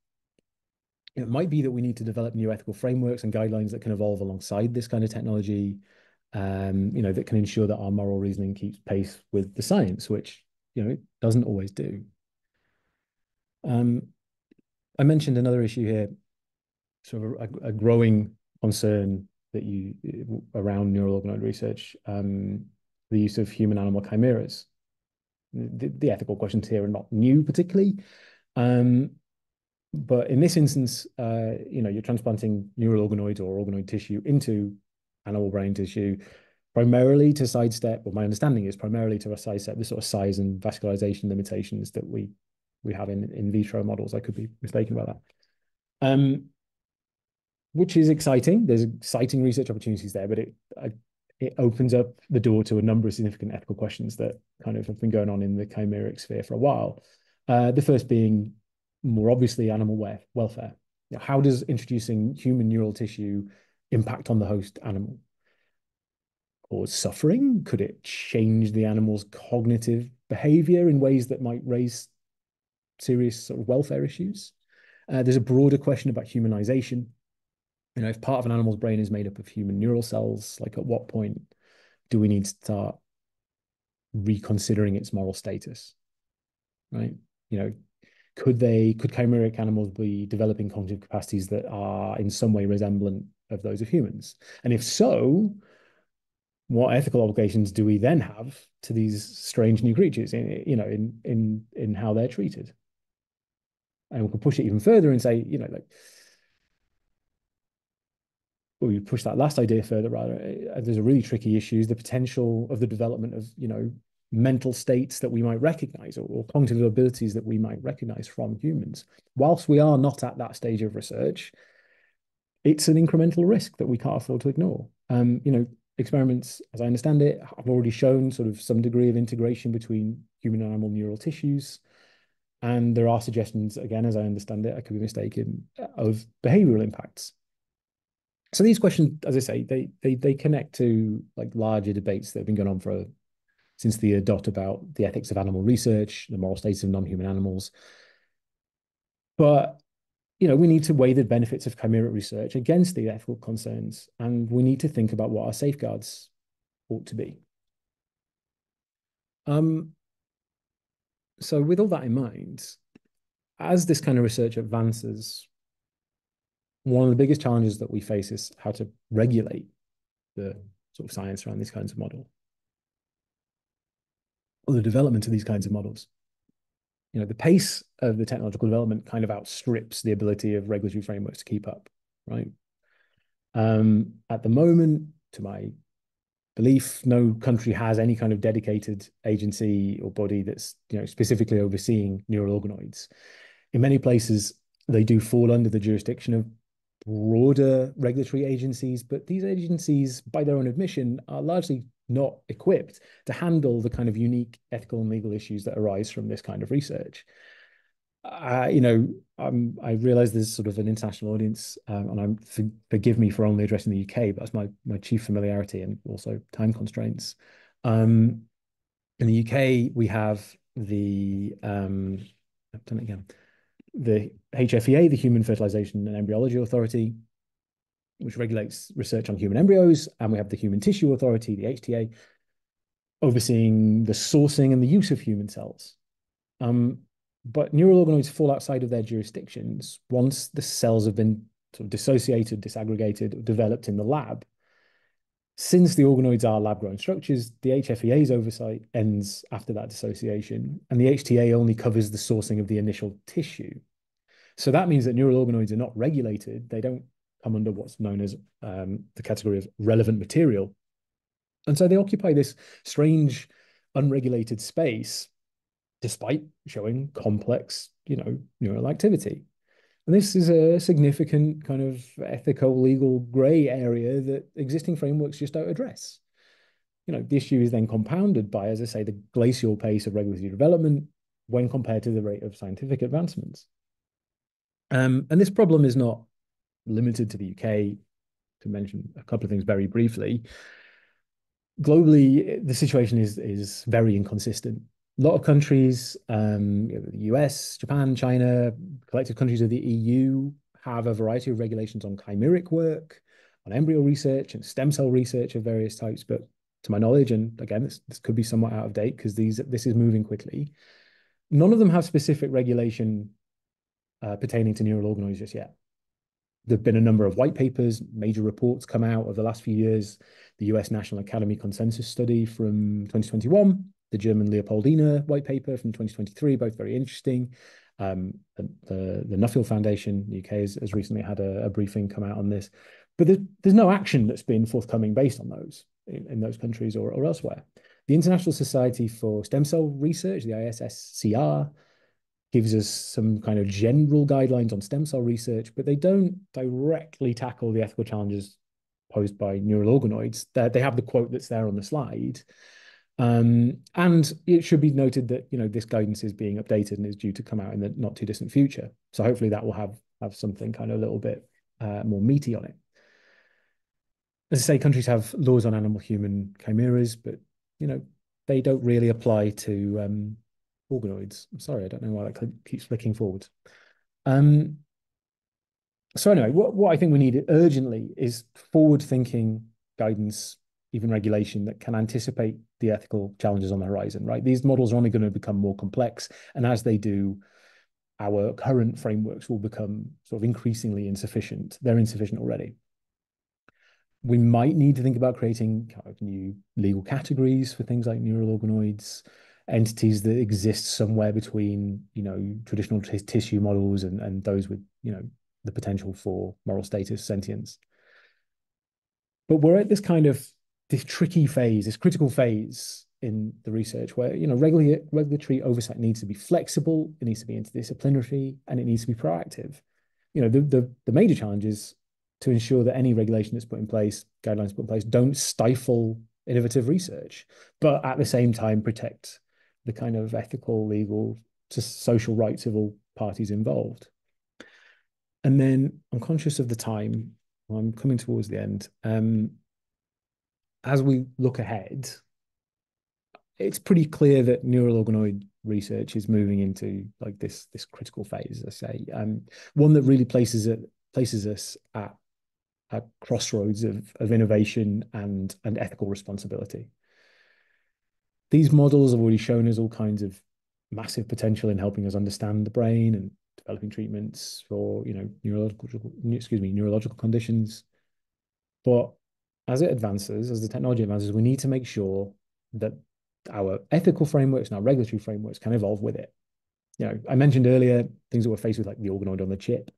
It might be that we need to develop new ethical frameworks and guidelines that can evolve alongside this kind of technology um, you know, that can ensure that our moral reasoning keeps pace with the science, which, you know, it doesn't always do. Um, I mentioned another issue here, sort of a, a growing concern that you around neural organoid research, um, the use of human animal chimeras. The, the, ethical questions here are not new particularly, um, but in this instance, uh, you know, you're transplanting neural organoids or organoid tissue into animal brain tissue, primarily to sidestep, or my understanding is primarily to sidestep the sort of size and vascularization limitations that we we have in in vitro models. I could be mistaken about that. Um, which is exciting. There's exciting research opportunities there, but it it opens up the door to a number of significant ethical questions that kind of have been going on in the chimeric sphere for a while. Uh, the first being more obviously animal welfare. Know, how does introducing human neural tissue impact on the host animal? Cause suffering? Could it change the animal's cognitive behavior in ways that might raise serious sort of welfare issues? Uh, there's a broader question about humanization. You know, if part of an animal's brain is made up of human neural cells, like at what point do we need to start reconsidering its moral status? Right? You know, could they could chimeric animals be developing cognitive capacities that are in some way resemblant of those of humans? And if so, what ethical obligations do we then have to these strange new creatures in you know in in in how they're treated? And we can push it even further and say, you know, like or you push that last idea further rather uh, there's a really tricky issue the potential of the development of you know mental states that we might recognize or, or, cognitive abilities that we might recognize from humans whilst we are not at that stage of research it's an incremental risk that we can't afford to ignore. Um, you know, experiments, as I understand it, have already shown sort of some degree of integration between human and animal neural tissues. And there are suggestions, again, as I understand it, I could be mistaken, of behavioral impacts. So these questions, as I say, they they they connect to like larger debates that have been going on for a, since the dot about the ethics of animal research, the moral status of non-human animals. But you know, we need to weigh the benefits of chimeric research against the ethical concerns, and we need to think about what our safeguards ought to be. Um, so with all that in mind, as this kind of research advances, one of the biggest challenges that we face is how to regulate the sort of science around these kinds of models, or the development of these kinds of models you know, the pace of the technological development kind of outstrips the ability of regulatory frameworks to keep up, right? Um, at the moment, to my belief, no country has any kind of dedicated agency or body that's you know specifically overseeing neural organoids. In many places, they do fall under the jurisdiction of broader regulatory agencies, but these agencies, by their own admission, are largely not equipped to handle the kind of unique ethical and legal issues that arise from this kind of research. Uh, you know, I realize there's sort of an international audience, um, and I'm for, forgive me for only addressing the UK, but that's my my chief familiarity and also time constraints. Um, in the UK, we have the um, I've done it again, the HFEA, the Human Fertilization and Embryology Authority, which regulates research on human embryos, and we have the Human Tissue Authority, the HTA, overseeing the sourcing and the use of human cells. Um, but neural organoids fall outside of their jurisdictions once the cells have been sort of dissociated, disaggregated, developed in the lab. Since the organoids are lab-grown structures, the HFEA's oversight ends after that dissociation, and the HTA only covers the sourcing of the initial tissue. So that means that neural organoids are not regulated. They don't come under what's known as um, the category of relevant material. And so they occupy this strange, unregulated space, despite showing complex, you know, neural activity. And this is a significant kind of ethical, legal grey area that existing frameworks just don't address. You know, the issue is then compounded by, as I say, the glacial pace of regulatory development when compared to the rate of scientific advancements. Um, and this problem is not limited to the UK, to mention a couple of things very briefly. Globally, the situation is, is very inconsistent. A lot of countries, um, the US, Japan, China, collective countries of the EU have a variety of regulations on chimeric work, on embryo research and stem cell research of various types. But to my knowledge, and again, this, this could be somewhat out of date because these this is moving quickly. None of them have specific regulation uh, pertaining to neural organoids just yet. There've been a number of white papers, major reports come out over the last few years. The US National Academy Consensus Study from 2021, the German Leopoldina white paper from 2023, both very interesting. Um, the, the Nuffield Foundation, UK, has, has recently had a, a, briefing come out on this. But there's, there's no action that's been forthcoming based on those in, in those countries or, or elsewhere. The International Society for Stem Cell Research, the ISSCR, gives us some kind of general guidelines on stem cell research, but they don't directly tackle the ethical challenges posed by neural organoids. They, they have the quote that's there on the slide. Um, and it should be noted that you know this guidance is being updated and is due to come out in the not too distant future. So hopefully that will have have something kind of a little bit uh, more meaty on it. As I say, countries have laws on animal-human chimeras, but you know they don't really apply to um, organoids. I'm sorry, I don't know why that keeps flicking forwards. Um, so anyway, what, what I think we need urgently is forward-thinking guidance, even regulation that can anticipate the ethical challenges on the horizon, right? These models are only going to become more complex. And as they do, our current frameworks will become sort of increasingly insufficient. They're insufficient already. We might need to think about creating kind of new legal categories for things like neural organoids, entities that exist somewhere between you know traditional tissue models and and those with you know the potential for moral status sentience but we're at this kind of this tricky phase this critical phase in the research where you know regulatory oversight needs to be flexible it needs to be interdisciplinary and it needs to be proactive you know the the, the major challenge is to ensure that any regulation that's put in place guidelines put in place don't stifle innovative research but at the same time protect the kind of ethical, legal, to social rights of all parties involved. And then I'm conscious of the time. I'm coming towards the end. Um, as we look ahead, it's pretty clear that neural organoid research is moving into like this this critical phase, I say, um, one that really places it places us at at crossroads of of innovation and and ethical responsibility. These models have already shown us all kinds of massive potential in helping us understand the brain and developing treatments for you know neurological excuse me neurological conditions. But as it advances as the technology advances we need to make sure that our ethical frameworks and our regulatory frameworks can evolve with it. You know i mentioned earlier things that we're faced with like the organoid on the chip.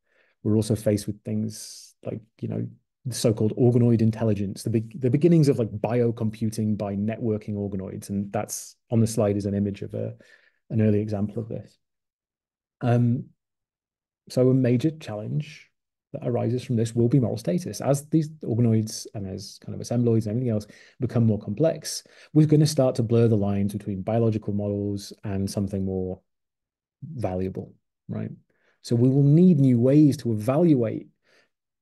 We're also faced with things like you know the so-called organoid intelligence, the be the beginnings of like biocomputing by networking organoids, and that's on the slide is an image of a an early example of this. Um, so a major challenge that arises from this will be moral status. As these organoids and as kind of assembloids and everything else become more complex, we're going to start to blur the lines between biological models and something more valuable, right? So we will need new ways to evaluate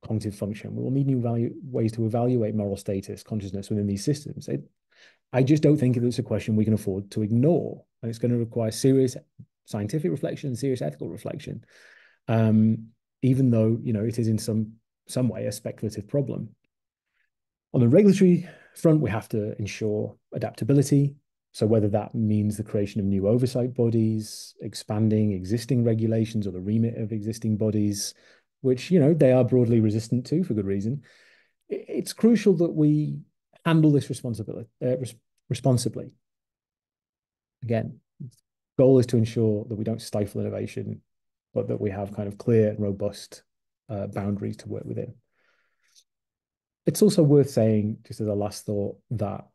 cognitive function. We will need new value, ways to evaluate moral status, consciousness within these systems. It, I just don't think it's a question we can afford to ignore. And it's going to require serious scientific reflection, serious ethical reflection, um, even though you know it is in some some way a speculative problem. On the regulatory front, we have to ensure adaptability. So whether that means the creation of new oversight bodies, expanding existing regulations or the remit of existing bodies, which you know they are broadly resistant to for good reason. It's crucial that we handle this responsibility uh, res responsibly. Again, goal is to ensure that we don't stifle innovation but that we have kind of clear and robust uh, boundaries to work within. It's also worth saying, just as a last thought, that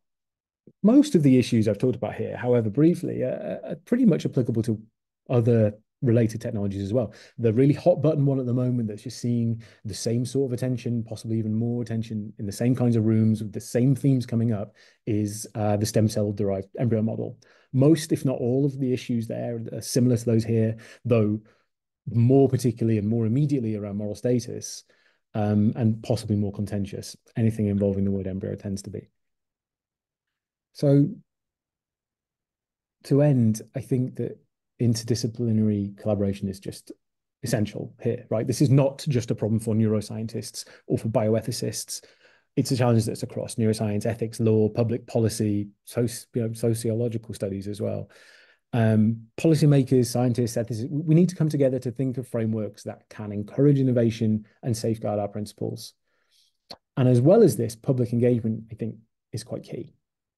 most of the issues I've talked about here, however briefly, are, are pretty much applicable to other related technologies as well. The really hot button one at the moment that's just seeing the same sort of attention, possibly even more attention in the same kinds of rooms with the same themes coming up is uh, the stem cell derived embryo model. Most, if not all of the issues there are similar to those here, though more particularly and more immediately around moral status um, and possibly more contentious. Anything involving the word embryo tends to be. So to end, I think that interdisciplinary collaboration is just essential here, right? This is not just a problem for neuroscientists or for bioethicists. It's a challenge that's across neuroscience, ethics, law, public policy, soci you know, sociological studies as well. Um, policymakers, scientists, ethicists, we need to come together to think of frameworks that can encourage innovation and safeguard our principles. And as well as this, public engagement, I think, is quite key.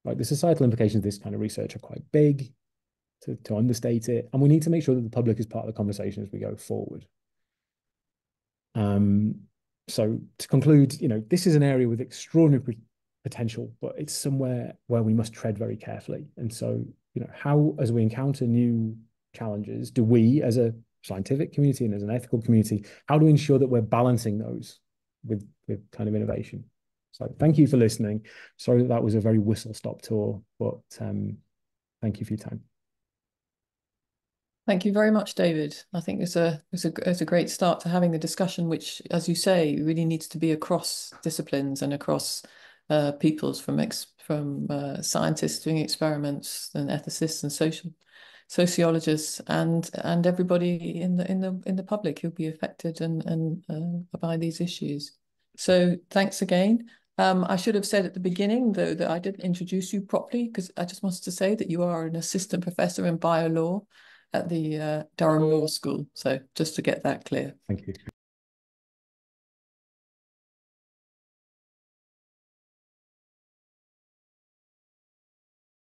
Right, the societal implications of this kind of research are quite big to, to understate it. And we need to make sure that the public is part of the conversation as we go forward. Um, so to conclude, you know, this is an area with extraordinary potential, but it's somewhere where we must tread very carefully. And so, you know, how, as we encounter new challenges, do we as a scientific community and as an ethical community, how do we ensure that we're balancing those with, with kind of innovation? So thank you for listening. Sorry that that was a very whistle stop tour, but um, thank you for your time. Thank you very much, David. I think it's a it's a it's a great start to having the discussion, which, as you say, really needs to be across disciplines and across uh, peoples, from ex from uh, scientists doing experiments and ethicists and social sociologists and and everybody in the in the in the public who'll be affected and and uh, by these issues. So thanks again. Um, I should have said at the beginning, though, that I didn't introduce you properly because I just wanted to say that you are an assistant professor in bio law at the uh, Durham Law School. So just to get that clear. Thank you.